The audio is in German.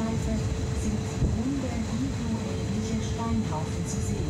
Schleife sind runde, hügelähnliche Steinhaufen zu sehen.